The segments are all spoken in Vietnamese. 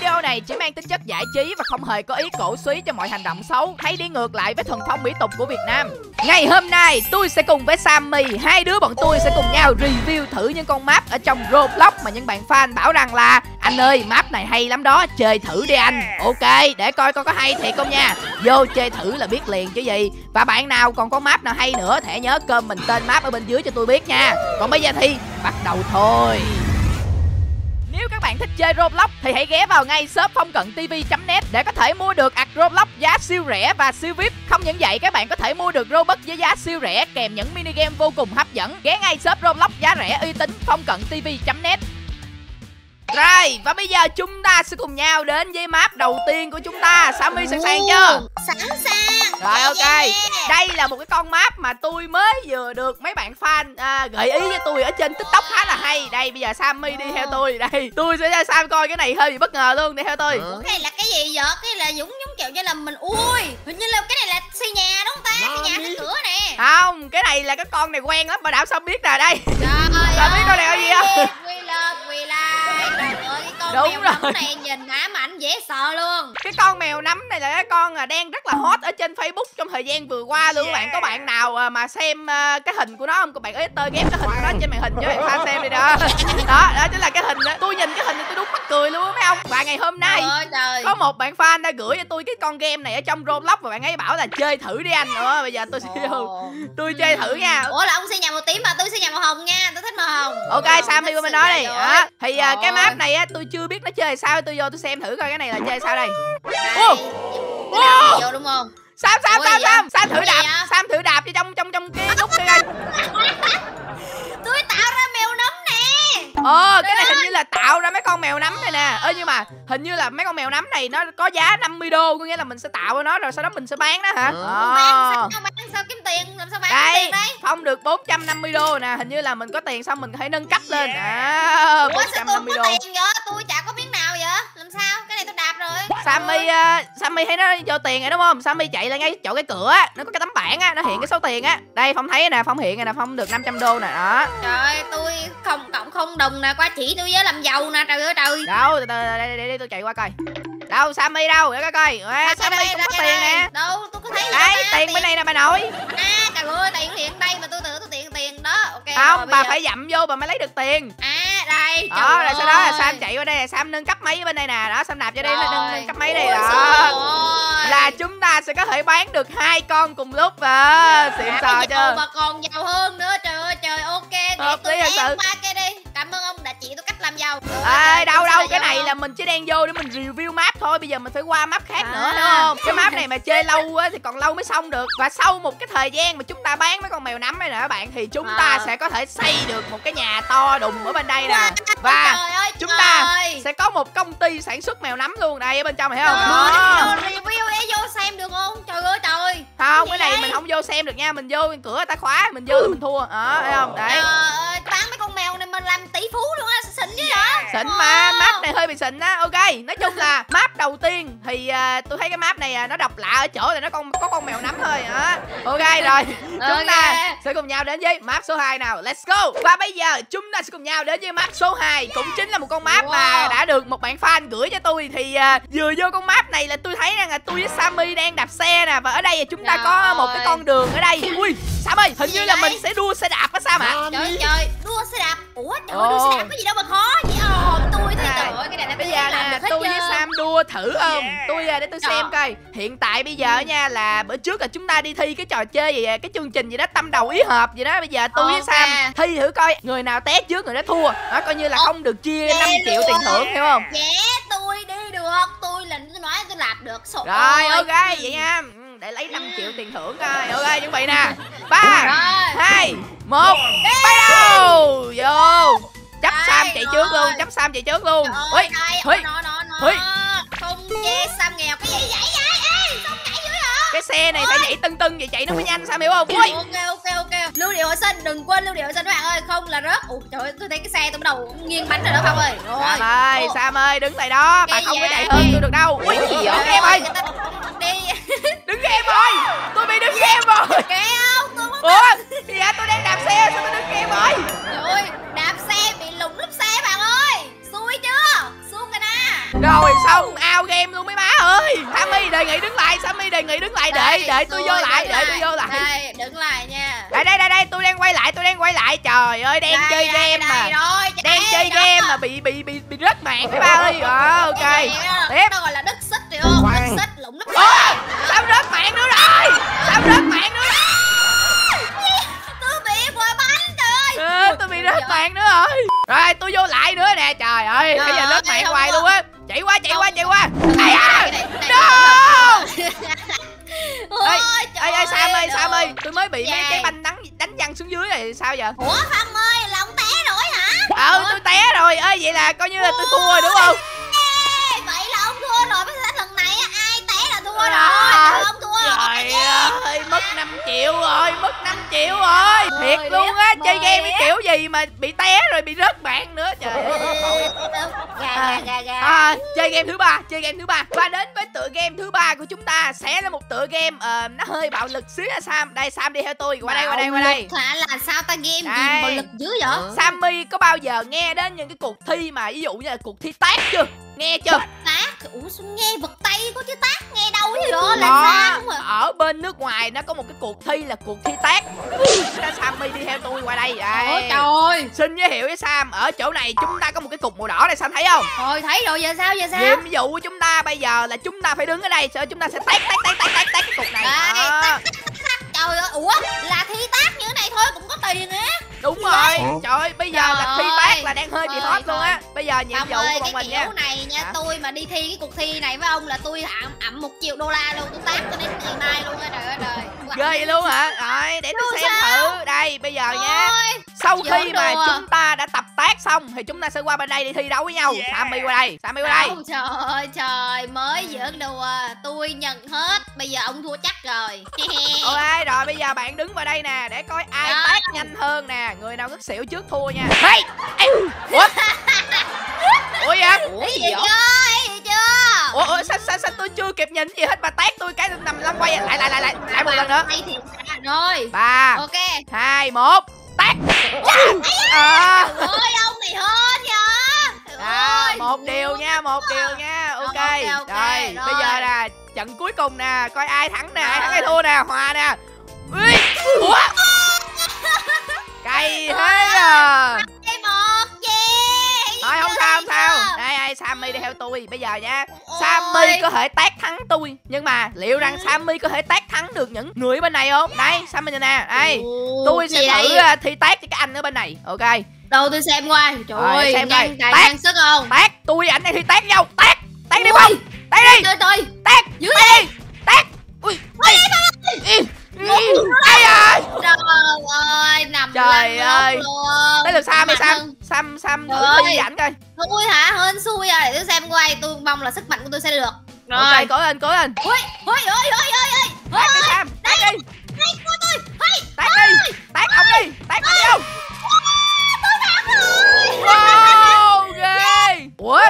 video này chỉ mang tính chất giải trí và không hề có ý cổ suý cho mọi hành động xấu hay đi ngược lại với thuần phong mỹ tục của Việt Nam. Ngày hôm nay tôi sẽ cùng với Sammy, hai đứa bọn tôi sẽ cùng nhau review thử những con map ở trong Roblox mà những bạn fan bảo rằng là anh ơi map này hay lắm đó, chơi thử đi anh. Ok, để coi coi có hay thiệt không nha. Vô chơi thử là biết liền chứ gì. Và bạn nào còn có map nào hay nữa thể nhớ nhớ comment tên map ở bên dưới cho tôi biết nha. Còn bây giờ thì bắt đầu thôi. Nếu các bạn thích chơi Roblox thì hãy ghé vào ngay shop phong cận tv.net để có thể mua được ạc Roblox giá siêu rẻ và siêu VIP. Không những vậy, các bạn có thể mua được Robux với giá siêu rẻ kèm những mini game vô cùng hấp dẫn. Ghé ngay shop Roblox giá rẻ uy tín phong cận tv.net. Rồi, và bây giờ chúng ta sẽ cùng nhau đến với map đầu tiên của chúng ta. Sammy sẵn sàng chưa? Sẵn sàng Rồi ok, Yeah. đây là một cái con map mà tôi mới vừa được mấy bạn fan à, gợi ý cho tôi ở trên tiktok khá là hay Đây bây giờ Sammy đi theo tôi, đây Tôi sẽ cho Sam coi cái này hơi bị bất ngờ luôn, đi theo tôi Cái này là cái gì vậy? Cái này là giống giống kiểu như là mình ui Hình như là cái này là xây nhà đúng không ta? Xây nhà xây cửa nè Không, cái này là cái con này quen lắm, bà đảm sao biết nè, đây Trời Bà biết con này là gì không? We love, Cái con Đúng mèo rồi. này nhìn ám dễ sợ luôn. Cái con mèo nấm này là cái con à, đang rất là hot ở trên Facebook trong thời gian vừa qua luôn. Các bạn có bạn nào à, mà xem à, cái hình của nó không? Các bạn editor ghép cái hình của nó trên màn hình cho bạn fan xem đi đó. Đó, đó chính là cái hình đó. Tôi nhìn cái hình này tôi đúng mắc cười luôn á mấy ông. Và ngày hôm nay Trời ơi trời. có một bạn fan đã gửi cho tôi cái con game này ở trong Roblox và bạn ấy bảo là chơi thử đi anh. Nữa bây giờ tôi sẽ Ồ. tôi chơi thử nha. Ủa là ông xây nhà màu tím mà tôi xây nhà màu hồng nha. Tôi thích màu hồng. Ok Sam đi qua bên đó đi. rối. thì à, cái map này á tôi chưa biết nó chơi sao tôi vô tôi xem thử coi cái này là chơi sao đây? Ô. Ô. vô đúng không? Sam Sam Sam? Sam Sam thử đạp? Sam thử đạp cho trong trong trong cái nút kia coi. Tôi tạo ra mèo nấm nè. Ờ cái này hình như là tạo ra mấy con mèo nấm này nè. Ơ nhưng mà hình như là mấy con mèo nấm này nó có giá 50 đô có nghĩa là mình sẽ tạo ra nó rồi sau đó mình sẽ bán nó hả? Bán Ờ. sao bán sao kiếm tiền? Làm sao bán kiếm đây tiền đây? phong được 450 đô nè. Hình như là mình có tiền xong mình có thể nâng cấp lên. À, Ủa sao tôi 450 không có đô. tiền vậy? Tôi chả có sao? Cái này tôi đạp rồi. Sammy uh, Sammy thấy nó cho tiền rồi đúng không? Sammy chạy lại ngay chỗ cái cửa nó có cái tấm bảng á nó hiện cái số tiền á. Đây phong thấy nè phong hiện nè phong được 500 đô nè đó. Trời ơi, tôi không cộng không đồng nè, qua chỉ tôi với làm giàu nè, trời ơi trời. đâu từ từ đây, đây, tôi chạy qua coi. Đâu Sammy đâu? Để coi coi. À, Sammy cũng có tiền nè. Đâu, tôi có thấy đấy tiền bên này nè bà nội. À, trời ơi, tiền hiện đây mà tôi tưởng tôi tiền tiền đó. Ok. không bà phải dặm vô bà mới lấy được tiền. À, đây. đó trời rồi sau đó là. Sam chạy qua đây là Sam nâng cấp máy ở bên đây nè. Đó Sam đạp cho đây nâng, nâng cấp máy đây đó. là chúng ta sẽ có thể bán được hai con cùng lúc à xịn À, sò chưa? mà còn giàu hơn nữa. Trời ơi trời ok Hợp lý thật sự. qua cái đi. Cảm ơn ông đã chỉ tôi cách làm giàu ơi, đâu đâu cái này là mình chỉ đang vô để mình review map thôi. Bây giờ mình phải qua map khác À. nữa đúng không? Cái map này mà chơi lâu á thì còn lâu mới xong được. Và sau một cái thời gian mà chúng ta bán mấy con mèo nấm này nè các bạn thì chúng ta À. sẽ có thể xây được một cái nhà to đùng ở bên đây nè. Và trời ơi, chúng ta sẽ có một công ty sản xuất mèo nấm luôn đây ở bên trong này thấy không? Đó. review để vô xem được không? Trời ơi trời. không cái này mình không vô xem được nha mình vô cửa người ta khóa mình vô thì mình thua. Đó thấy không? Đấy. Bán mấy con mèo này mình làm tỷ phú luôn á, chứ vậy? xịn mà map này hơi bị xịn á. Ok nói chung là map đầu tiên thì à, tôi thấy cái map này à, nó độc lạ ở chỗ là nó con có con mèo nấm thôi á ok rồi. Chúng Ok. ta sẽ cùng nhau đến với map số 2 nào. Let's go. Và bây giờ chúng ta sẽ cùng nhau đến với map số 2 cũng chính là một con map mà Wow. đã được một bạn fan gửi cho tôi thì à, vừa vô con map này là tôi thấy rằng là tôi với Sammy đang đạp xe nè. Và ở đây là chúng ta Trời có một cái ơi. con đường ở đây. Ui Sam ơi hình Gì như là vậy? mình sẽ đua xe đạp á Sam ạ Trời ơi, trời, đua xe đạp. Ủa, trời ơi, đua xe đạp có gì đâu mà khó vậy? Ồ, tôi trời ơi, cái này là Bây giờ làm nè, tôi với. Sam đua thử không? Tôi à, để tôi Trời. xem coi. Hiện tại bây giờ nha là bữa trước là chúng ta đi thi cái trò chơi gì à, cái chương trình gì đó tâm đầu ý hợp gì đó. Bây giờ tôi với Ok. Sam thi thử coi người nào té trước người đó thua. Đó coi như là Ồ, không được chia ghê 5 triệu tiền thưởng hiểu không? Dạ, tôi đi được. Tôi là tôi nói tôi làm được. Trời Rồi ok vậy nha. Ừ, Để lấy 5 triệu tiền thưởng coi. Ok chuẩn bị nè. 3 Rồi. 2 1 bắt đầu. Vô. Chấp Sam chạy trước luôn, chấp Sam chạy trước luôn. Ui, ui. Ui. Không chê Sam nghèo. Cái gì vậy vậy? Ê, sao chạy dữ vậy? cái xe này phải nhảy tưng tưng vậy chạy nó mới nhanh Sam hiểu không? Ui. ok ok ok lưu điệu hồi sinh đừng quên lưu điệu hồi sinh các bạn ơi không là rớt ủa trời ơi tôi thấy cái xe tôi bắt đầu nghiêng bánh rồi đó không ơi rồi Sam ơi. Sam ơi, đứng tại đó, bà không có chạy hơn tôi được đâu. Ui, gì vậy? Đứng em ơi, đứng em ơi, tôi bị đứng em rồi. kệ không không Ủa, gì vậy? Tôi đang đạp xe, sao tôi đứng em ơi? trời ơi đạp xe bị lủng lúp xe bạn ơi. Xui chưa? Xuống rồi nè rồi xong out game luôn mấy má ơi? Sammy đề nghị đứng lại sammy đề nghị đứng lại để để tôi vô lại để tôi vô lại. Đây đứng lại nha. Đây đây đây đây tôi đang quay lại tôi đang quay lại. Trời ơi đang Đây, chơi game mà. rồi đang chơi game mà. bị bị bị bị rớt mạng mấy ba ơi. Ờ ok. tiếp. Nó gọi là đất xích hiểu không? Đất xích lũng đất xích sao rớt mạng nữa rồi? Sao rớt mạng rớt mạng nữa rồi. Rồi tôi vô lại nữa nè. Trời ơi bây giờ rớt ơi, mạng hoài luôn á. Chạy qua chạy qua chạy qua. ai à? no Ôi, ê ê sam ơi sam ơi. tôi mới bị mấy Dạ. cái banh đánh đánh văng xuống dưới này sao giờ ủa phong ơi là ông té rồi hả? Ờ tôi té rồi. Ơi vậy là coi như là tôi thua rồi đúng không? Vậy là ông thua rồi. Bây giờ lần này ai té là thua rồi trời ơi mất 5 triệu rồi mất 5 triệu rồi. Thiệt luôn á chơi game cái kiểu gì mà bị té rồi bị rớt mạng nữa trời gà À, chơi game thứ ba chơi game thứ ba. Và đến với tựa game thứ ba của chúng ta sẽ là một tựa game ờ, nó hơi bạo lực xíu á sam. Đây sam đi theo tôi. Qua đây qua đây qua đây. hả? Là sao ta game gì bạo lực dữ vậy? Sammy có bao giờ nghe đến những cái cuộc thi mà ví dụ như là cuộc thi tác chưa nghe chưa? Tác ủa sao nghe vật tay có chứ tác nghe đâu chứ vậy là Đó, mà. Ở bên nước ngoài nó có một cái cuộc thi là cuộc thi tác Đó, sammy đi theo tôi qua đây ôi đây trời xin giới thiệu với sam ở chỗ này chúng ta có một cái cục màu đỏ này sam thấy không? Rồi thấy rồi giờ sao giờ sao? Nhiệm vụ của chúng ta bây giờ là chúng ta phải đứng ở đây đó chúng ta sẽ tác tác tác tác tác cái cục này. Đó. tác, trời ơi ủa là thi tác như thế này thôi cũng có tiền á đúng rồi Ủa? trời ơi bây giờ là Trời thi ơi. tác là đang hơi bị Thôi, hot luôn á bây giờ nhiệm vụ ơi của cái bọn mình kiểu nha này nha Hả? tôi mà đi thi cái cuộc thi này với ông là tôi ẩm ẩm một triệu đô la luôn tôi tác cho đến ngày mai luôn á trời ơi trời ghê vậy luôn hả? Rồi để tôi xem sao? thử đây bây giờ nha. Sau khi mà đùa. chúng ta đã tập tác xong thì chúng ta sẽ qua bên đây để thi đấu với nhau. Sammy qua đây sammy qua đây. Trời ơi trời mới giỡn đùa tôi nhận hết. Bây giờ ông thua chắc rồi. Ok rồi bây giờ bạn đứng vào đây nè để coi ai Đó. tác nhanh hơn nè. Người nào ngất xỉu trước thua nha. Hey! Ê! ủa? Ủa vậy? Gì chưa ý gì chưa ủa, ủa sao, sao sao tôi chưa kịp nhìn gì hết? Mà tác tôi cái nằm lăn quay lại lại lại lại lại một lần nữa. Rồi. Ba ok. hai một tác à, ơi ông này hơn vậy? Trời à, một điều nha một điều nha. Ok, rồi. bây giờ nè trận cuối cùng nè. Coi ai thắng nè ai thắng ai thua nè. Hòa nè. Ui, ủa? Cay thế à sammy đi theo tôi bây giờ nha. Ôi. sammy có thể tác thắng tôi nhưng mà liệu rằng sammy có thể tác thắng được những người bên này không? Đây sammy nhìn nè. Đây tôi sẽ thử đây? à, thi tác cho các anh ở bên này. Ok. Đâu tôi xem qua. Trời Rồi, ơi xem coi. tài Tát. ngang sức không? Tác tôi ảnh này thi tác nhau. Tác tác đi không tác đi. Trời trời tác dưới đi. tác ui. Ui. Ai ơi trời ơi nằm Trời ơi. tới lượt sam đi sam sam sam thử thi ảnh coi tôi hả hơn xui rồi để tôi xem mong là sức mạnh của tôi sẽ được. Rồi. Ok cố lên cố lên. Ui ui ui ui ui ui. Tác đi sam tác đi. đây của tôi. Tác đi tác ông đi tác ông đi không? Tôi thắng rồi. Wow ghê. Ủa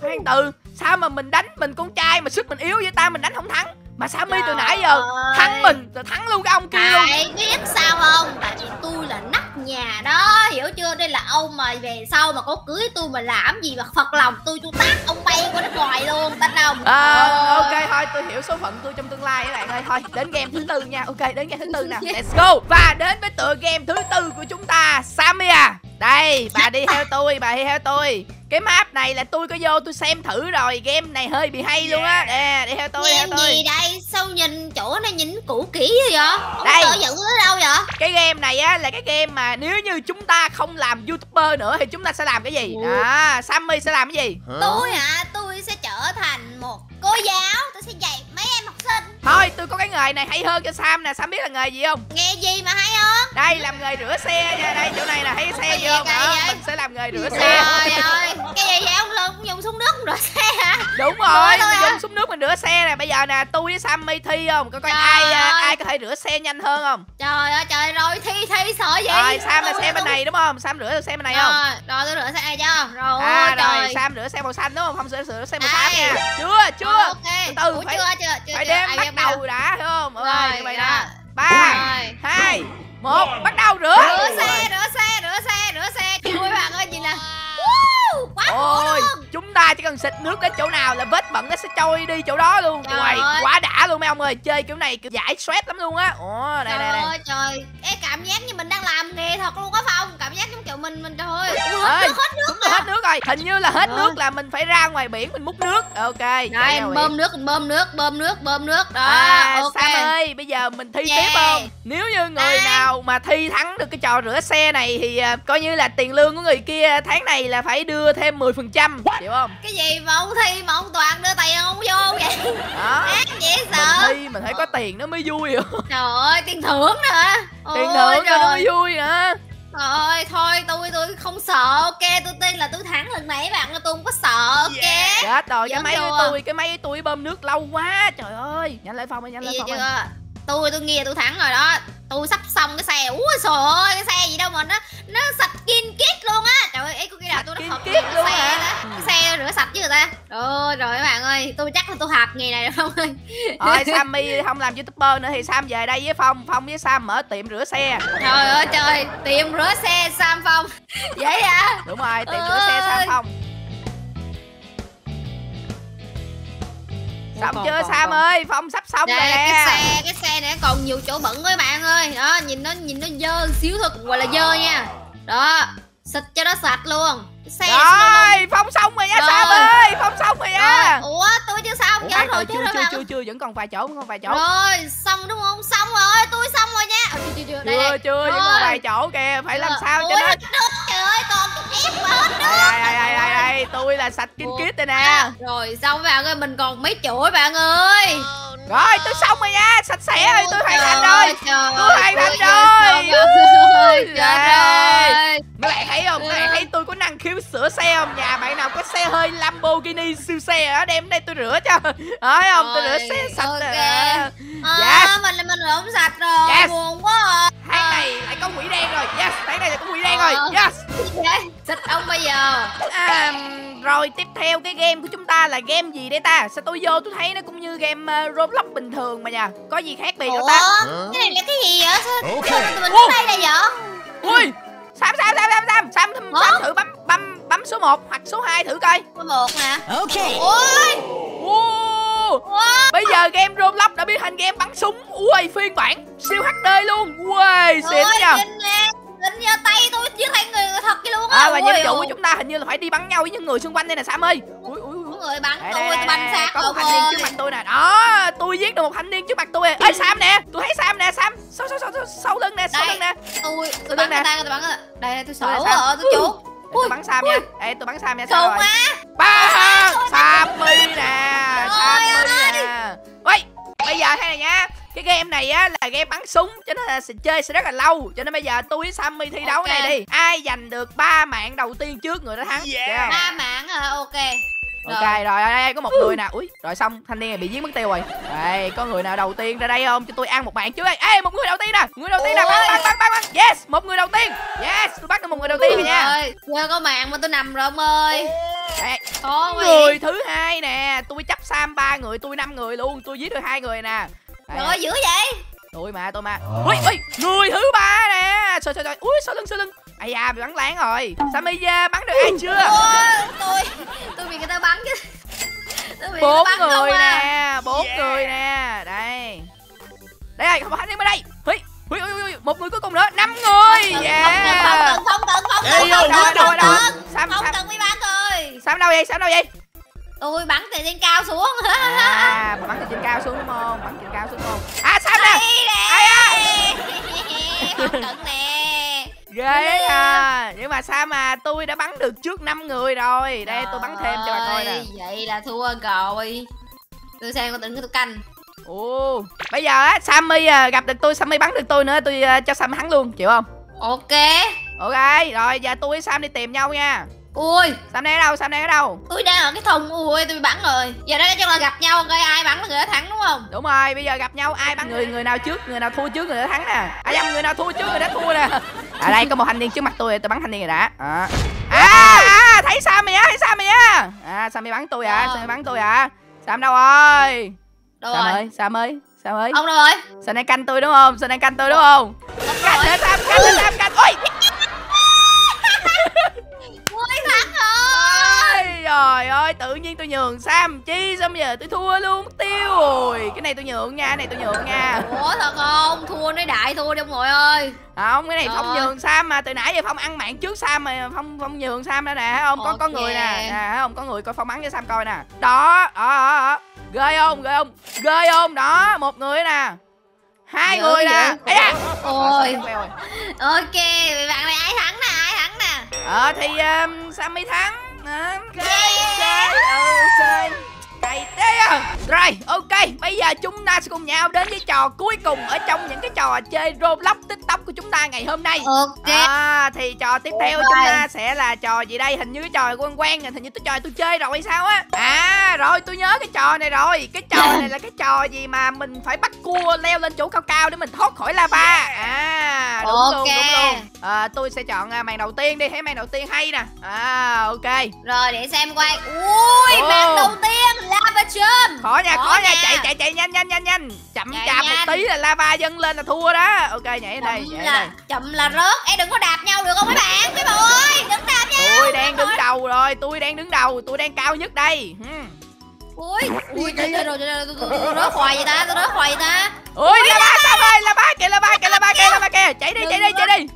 khoan từ sao mà mình đánh mình con trai mà sức mình yếu vậy ta mình đánh không thắng. Mà Sammy từ nãy giờ Trời thắng mình rồi thắng luôn cái ông kia luôn. Tại biết sao không? Tại vì tôi là nắp nhà đó Hiểu chưa? Đây là ông mà về sau mà có cưới tôi mà làm gì mà phật lòng tôi Tôi tát ông bay qua nước ngoài luôn Tin không? À, Ờ. ok thôi tôi hiểu số phận tôi trong tương lai các bạn ơi thôi đến game thứ tư nha ok đến game thứ tư nào let's go và đến với tựa game thứ tư của chúng ta Samia đây bà đi theo tôi bà đi theo tôi cái map này là tôi có vô tôi xem thử rồi game này hơi bị hay luôn á nè đi theo tôi đi theo Game tôi gì đây? Sao nhìn chỗ này nhìn cũ kỹ vậy? Đây. tự dựng tới đâu vậy? cái game này á là cái game mà nếu như chúng ta không làm youtuber nữa thì chúng ta sẽ làm cái gì Ủa? đó Sammy sẽ làm cái gì Tôi hả? Tôi sẽ trở thành một cô giáo Tôi sẽ dạy mấy em học sinh thôi tôi có cái nghề này hay hơn cho Sam nè Sam biết là nghề gì không Nghe gì mà hơn? đây làm nghề rửa xe nha. Đây chỗ này là thấy xe gì không kỳ đó vậy? mình sẽ làm nghề rửa xe. Trời ơi Cái gì vậy? Ông Lương? Ông dùng súng nước rửa xe hả? đúng rồi mình dùng súng nước mình rửa xe nè. Bây giờ nè tôi với Sammy thi không? Coi coi ai à, ơi. ai có thể rửa xe nhanh hơn không? Trời ơi trời rồi thi thi sợ gì rồi Sam là xe bên này đúng không? Sam rửa xe bên này không? Rồi tôi rửa xe cho. Rồi à rồi Sam rửa xe màu xanh đúng không? Không rửa rửa xe màu xám nha. Chưa chưa. ok. Từ từ, phải- chưa chưa chưa phải đếm Ai bắt đầu đã hiểu không? Rồi, vậy đó. nè. Ba hai một bắt đầu rửa. Rửa xe rửa xe rửa xe rửa xe. Chui bạn ơi chị nè. Woo, Quá khổ Ôi. luôn. chúng ta chỉ cần xịt nước đến chỗ nào là vết bẩn nó sẽ trôi đi chỗ đó luôn. Trời Uầy, ơi. quá đã luôn mấy ông ơi. Chơi kiểu này kiểu giải stress lắm luôn á. Ồ đây trời đây. Đây ơi trời. Ê, cảm giác như mình đang làm nghề thật luôn á phong mình mình trời ơi Ê, hết nước hết nước đúng rồi hết nước rồi hình như là hết Ờ. nước là mình phải ra ngoài biển mình múc nước ok đây ngoài bơm nước bơm nước bơm nước bơm nước đó À, ok Sam ơi, bây giờ mình thi Yeah. tiếp không? Nếu như người À. nào mà thi thắng được cái trò rửa xe này thì à, coi như là tiền lương của người kia tháng này là phải đưa thêm 10%, hiểu không? cái gì mà ông thi mà ông toàn đưa tiền ông vô vậy Đó. ác dễ Mình sợ thi mình phải có tiền nó mới vui hiểu. trời ơi tiền thưởng nữa Tiền Ôi thưởng cho nó trời. mới vui nữa. Trời ơi, thôi tôi tôi không sợ ok? Tôi tin là tôi thắng lần này bạn ơi tôi không có sợ ok? Chết rồi, cái máy của tôi, cái máy tôi bơm nước lâu quá. Trời ơi, nhanh lên phòng ơi, nhanh lên gì phòng ơi. Tôi tôi nghe tôi thắng rồi đó. Tôi sắp xong cái xe. Ui trời ơi cái xe gì đâu mà nó nó sạch kin kít luôn á. Trời ơi ấy có khi nào tôi nghề kít rửa luôn xe hả? đó. Cái xe rửa sạch chứ người ta. Rồi rồi các bạn ơi. Tôi chắc là tôi học nghề này rồi không ơi. Thôi Sammy không làm youtuber nữa thì Sam về đây với Phong, Phong với Sam mở tiệm rửa xe. trời ơi trời. Tiệm rửa xe Sam Phong. Vậy à Đúng rồi, tiệm rửa xe Sam. Phong. Xong Còn, chưa còn, Sam còn. ơi, Phong sắp xong đây rồi cái nè. xe cái xe này còn nhiều chỗ bẩn với bạn ơi. Đó nhìn nó nhìn nó dơ xíu thôi gọi là dơ nha. Đó xịt cho nó sạch luôn. Cái xe Rồi, Phong xong rồi nha Rồi. Sam ơi, Phong xong rồi. Rồi, ủa tôi chưa xong. Chết rồi chưa chưa chưa chưa vẫn còn vài chỗ, vẫn còn vài chỗ. rồi xong đúng không? Xong rồi tôi xong rồi nha. Ờ, chưa chưa chưa. Đây Chưa vẫn còn vài chỗ kìa, phải làm sao cho nó trời ơi còn ép mà hết nước tôi là sạch kinh kít đây nè. À, rồi xong bạn ơi mình còn mấy chuỗi bạn ơi. Rồi tôi xong rồi nha sạch sẽ rồi tôi hoàn thành rồi trời Tôi ơi, hoàn thành rồi. ơi, rồi mấy bạn thấy không? Mấy bạn thấy tôi có năng khiếu sửa xe không? Nhà bạn nào có xe hơi Lamborghini siêu xe đó đem đây tôi rửa cho. Nói không? Tôi rửa Rồi, xe sạch ok. rồi. À, Yes. mình là mình rửa không sạch rồi Yes. buồn quá à. tháng này lại có quỷ đen rồi. Yes tháng này lại có quỷ đen Ờ. rồi. Yes. Xịt ông bây giờ. À, rồi tiếp theo cái game của chúng ta là game gì đây ta? Sao tôi vô tôi thấy nó cũng như game uh, Roblox bình thường mà nha có gì khác biệt đâu ta? Cái này là cái gì vậy? Sao Ok. sao tụi mình đến đây đây vậy? Ui sam sam sam sam sam sam, sam, Hả? thử bấm bấm bấm số 1 hoặc số 2 thử coi. Có một nè Okay. ôi! Wow. wow. Bây giờ game Roblox đã biến thành game bắn súng. Ui phiên bản siêu HD luôn. Ui xịn nha. nhìn giờ tay tôi chứ thấy người thật kia luôn á. À và nhiệm vụ của chúng ta. Hình như là phải đi bắn nhau với những người xung quanh đây nè Sam ơi. Ui ui người bắn Đây, tôi đây, tôi bắn sát có rồi một thanh niên trước mặt tôi nè. Đó tôi giết được một thanh niên trước mặt tôi. Ê Sam nè tôi thấy Sam nè Sam sau sau sau sau, sau lưng nè sau lưng nè. tôi Tôi bắn nè. người ta tôi bắn người đây tôi sợ quá à, tôi chủ Để tôi bắn Sam nha. Ê tôi bắn Sam nha sao Khùng rồi á ba Sammy nè Sammy ơi. nè. Ui bây giờ thế này nha cái game này á là game bắn súng cho nên là sẽ chơi sẽ rất là lâu. Cho nên bây giờ tôi với Sammy thi đấu Ok. này đi. Ai giành được ba mạng đầu tiên trước người đó thắng? Yeah. Ba mạng hả ok ok rồi. ở đây có một người nè. Ui rồi xong thanh niên này bị giết mất tiêu rồi. Đây có người nào đầu tiên ra đây không? Cho tôi ăn một mạng trước đây. Ê một người đầu tiên nè. Người đầu tiên nè bắn bắn bắn bắn yes một người đầu tiên. Yes tôi bắt được một người đầu tiên rồi nha. Ơi chưa có mạng mà tôi nằm rồi ông ơi. Quá người thứ hai nè. Tôi chấp sam ba người tôi năm người luôn. Tôi giết được hai người nè. Rồi dữ vậy. Tôi mà tôi mà. Ui ui người thứ ba nè. Trời trời trời. Ui sau lưng sau lưng. Ai da bị bắn láng rồi. Sammy bắn được ai chưa? Ôi, tôi tôi bị người ta bắn chứ. Tôi bị bốn người à. nè bốn Yeah. người nè. Đây. Đây rồi không thanh niên bên đây. Hui hui một người cuối cùng nữa năm người. Không yeah. cần không cần không cần không cần không cần Sam, không cần. Bị bắn rồi sam đâu vậy? Sam đâu vậy? Tôi bắn từ trên cao xuống. À bắn từ trên cao xuống đúng không? Bắn từ trên cao xuống đúng không à sam nè? Ai à? không cần nè ghê à nhưng mà sao mà tôi đã bắn được trước năm người rồi? Đây tôi bắn thêm cho bà coi nè. vậy là thua rồi. Tôi xem có tính tôi canh. Ồ bây giờ á sammy à, gặp được tôi sammy bắn được tôi nữa tôi à, cho sam thắng luôn chịu không? Ok. Ok rồi giờ tôi với sam đi tìm nhau nha ui sam đang ở đâu sam đang ở đâu? Tôi đang ở cái thùng. Ui tôi bị bắn rồi. Giờ đó chắc là gặp nhau coi ai bắn là người đó thắng đúng không? Đúng rồi bây giờ gặp nhau ai bắn người người nào trước người nào thua trước người đó thắng nè. À nhầm người nào thua trước người đó thua nè. À đây có một thanh niên trước mặt tôi tôi bắn thanh niên rồi đã. À à, à thấy sam mày á thấy sam mày á. À sam mày bắn tôi à Ờ. sam mày bắn tôi à. Sam đâu rồi? Đâu sam rồi ơi sam ơi sam ơi. Ông đâu rồi? Sao đang canh tôi đúng không? Sao đang canh tôi đúng không? Canh lên Sam, canh lên Sam, canh. Ôi! ui thắng rồi Ôi! Trời ơi tự nhiên tôi nhường sam chi xong giờ tôi thua luôn tiêu rồi. Cái này tôi nhường nha cái này tôi nhường nha. Ủa thật không? Thua nói đại thua đi ông nội ơi. Không cái này phong Rồi. nhường sam mà từ nãy giờ phong ăn mạng trước sam mà phong phong nhường sam đó nè thấy không? Có có Ok. người nè nè thấy không? Có người coi phong bắn cho sam coi nè. Đó đó đó, đó. ghê không? Ghê không? Ghê không? Đó một người nè. Hai Dữ người nè. ấy da. Ôi. Ok vậy bạn này ai thắng nè? Ai thắng nè? Ờ thì um, sammy thắng Ok Yeah. ok ừ, thế à rồi ok bây giờ chúng ta sẽ cùng nhau đến với trò cuối cùng ở trong những cái trò chơi roblox tiktok của chúng ta ngày hôm nay ok À, thì trò tiếp theo Ôi. chúng ta sẽ là trò gì đây? Hình như cái trò quen quen rồi, hình như tôi trò tôi chơi rồi hay sao á? À, rồi tôi nhớ cái trò này rồi. Cái trò này là cái trò gì mà mình phải bắt cua leo lên chỗ cao cao để mình thoát khỏi lava. À, đúng luôn, Ok. đúng luôn. À, tôi sẽ chọn à, màn đầu tiên đi, thấy màn đầu tiên hay nè. À, ok. rồi để xem quay ui Ồ. bạn đầu tiên lava jump Khó nha, Khó khó nha, nha. chạy chạy chạy nhanh nhanh nhanh nhanh. Chậm Chạy chạp một tí là lava dâng lên là thua đó. Ok, nhảy lên đây, chậm nhảy lên là đây. chậm là rớt em đừng có đạp nhau được không mấy bạn mấy bạn ơi đừng đạp nhau Tôi đang đứng đầu rồi, tôi đang đứng đầu, tôi đang cao nhất đây. Hmm. ui ui trời trời rồi trời trời tôi- rớt hoài vậy ta tôi rớt hoài vậy ta ui la ba sao ơi la ba kìa la ba kìa la ba kìa la ba kìa chạy đi chạy đi chạy đi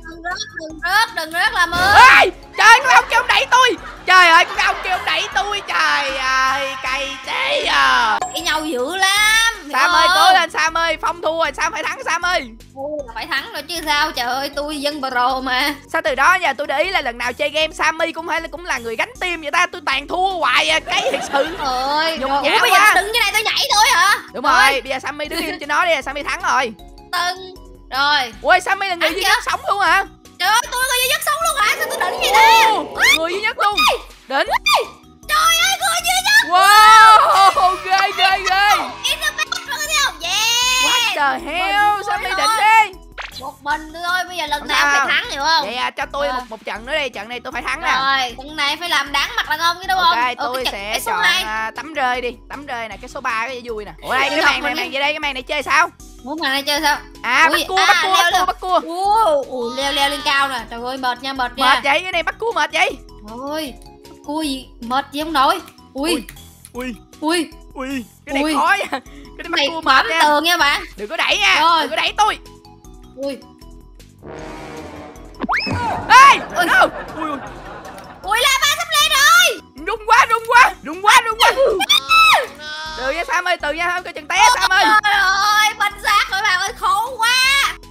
đừng rớt đừng rớt làm ơn. Ơi trời con ông kêu ông đẩy tôi. Trời ơi con ông kêu ông đẩy tôi trời ơi cay thế à. Cái nhau dữ lắm sam ơi cố lên sam ơi phong thua rồi sam phải thắng sam ơi. Ui, là phải thắng rồi chứ sao trời ơi tôi dân pro mà. Sao từ đó giờ tôi để ý là lần nào chơi game sammy cũng phải là cũng là người gánh tim vậy ta tôi toàn thua hoài à cái thiệt sự. Ơi Nhục rồi nhã ủa bây giờ quá. đứng như này tôi nhảy thôi hả? Đúng rồi bây giờ sammy đứng im trên nó đi sammy thắng rồi. Tưng. Rồi. Ui sammy là người duy nhất sống luôn hả trời ơi tôi có duy nhất sống luôn hả sao tôi đỉnh vậy Ồ, người duy nhất luôn đỉnh trời ơi người duy nhất wow ghê ghê ghê the back mọi người thấy không yeah hell? Mình Sao rồi. đỉnh thế? một mình thôi bây giờ lần nào phải thắng hiểu không Vậy à, cho tôi Ờ. một một trận nữa đi, trận này tôi phải thắng nè. rồi lần này phải làm đáng mặt đàn ông cái đúng Ok, không Ờ, tôi trận- sẽ chọn à, tắm rơi đi, tắm rơi nè, cái số 3 cái vui nè. Ủa đây Tôi cái màn này, đi. màn gì đây, cái màn này chơi sao? Muốn màn này chơi sao À, Ui, bắt cua, à, bắt cua, bắt cua, bắt cua. Ui, ui, leo leo lên cao nè trời ơi mệt nha mệt nha Mệt vậy, cái này bắt cua mệt vậy. ôi cua gì mệt gì không nổi ui Ui, ui ui, cái này Ui. khó nha. Cái này bắt cua mệt nha. tường nha bạn Đừng có đẩy nha, Rồi. đừng có đẩy tôi. ui Ê, Ui. no. Ui, ui, ui lava sắp lên rồi rung quá, rung quá, rung quá, rung quá. Từ nha Sam ơi, từ nha, không có chừng té Sam ơi. trời ơi. bánh xác rồi bạn ơi khổ quá.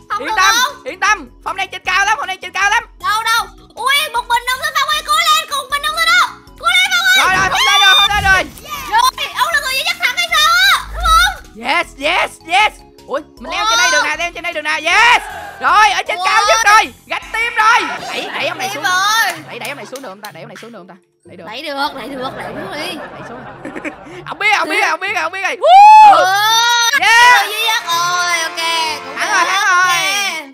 Không Yên được tâm, không? yên tâm, phòng này trên cao lắm, phòng này trên cao lắm. đâu đâu. Ui một mình ông thôi phong ơi cố lên cùng mình ông thôi đâu cố lên phong ơi. Rồi rồi, không lên rồi, không lên rồi. rồi ông là người duy nhất thắng hay sao á đúng không? Yes, yes, yes. Ui, mình leo trên đây được nè, leo trên đây được nè Yes. Rồi, ở trên cao nhất rồi Gạch tim rồi. Đẩy, đẩy ông này xuống. rồi. Đẩy, đẩy ông này xuống được không ta? Đẩy ông này xuống được không ta? Đẩy được. Đẩy được đẩy được đẩy được đi. Đẩy xuống Ông biết, ông biết, ông biết, ông biết rồi Ừ! Yeah duy nhất rồi ok Thắng được, rồi, thắng rồi.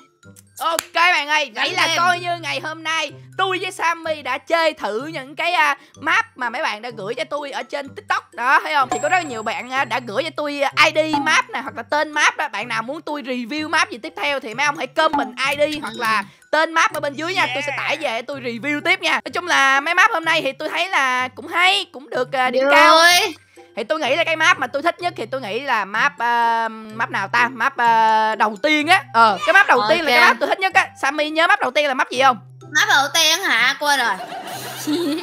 ok. Bạn ơi, vậy là coi như ngày hôm nay tôi với Sammy đã chơi thử những cái à, map mà mấy bạn đã gửi cho tôi ở trên TikTok đó thấy không? Thì có rất nhiều bạn à, đã gửi cho tôi à, ID map này hoặc là tên map đó. Bạn nào muốn tôi review map gì tiếp theo thì mấy ông hãy comment ID hoặc là tên map ở bên dưới nha, tôi sẽ tải về tôi review tiếp nha. Nói chung là mấy map hôm nay thì tôi thấy là cũng hay, cũng được à, điểm cao. Thì tôi nghĩ là cái map mà tôi thích nhất thì tôi nghĩ là map à, map nào ta? Map à, đầu tiên á. Ờ, cái map đầu Ok. tiên là cái map tôi thích nhất á. Sammy nhớ map đầu tiên là map gì không? map đầu tiên hả quên rồi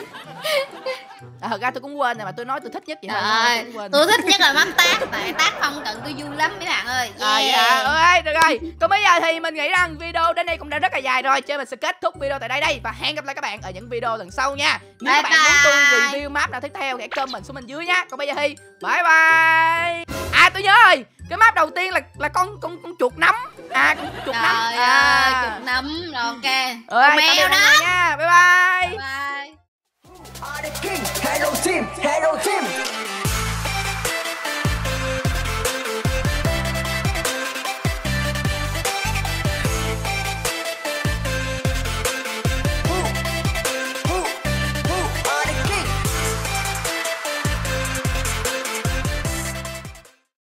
À, thật ra tôi cũng quên rồi mà tôi nói tôi thích nhất vậy thôi. Tôi cũng quên. tôi thích nhất là map tác tại tác phong cận tôi vui lắm mấy bạn ơi. À, dạ, ok, được rồi. Còn bây giờ thì mình nghĩ rằng video đến đây cũng đã rất là dài rồi nên mình sẽ kết thúc video tại đây đây. Và hẹn gặp lại các bạn ở những video lần sau nha. Nếu Bye các bạn muốn tôi bye. review map nào tiếp theo hãy comment xuống bên dưới nha. Còn bây giờ thì bye bye. À tôi nhớ rồi. Cái map đầu tiên là là con con con chuột nấm. À con chuột nấm. Trời à. ơi chuột nấm. Rồi ok. Biệt mèo đó. nha. Bye. Bye bye Are the king, hello team, hello team.